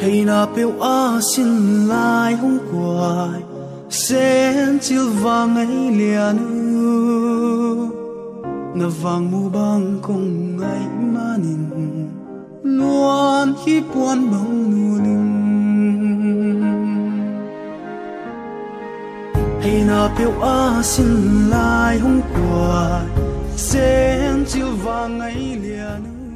hay na piu a xin lai hung quai sen chill vang ấy liền na vang mu bang cùng ngày ma nin luôn khi buồn puan nu nin hay na piu a xin lai hung quai sen chill vang ấy liền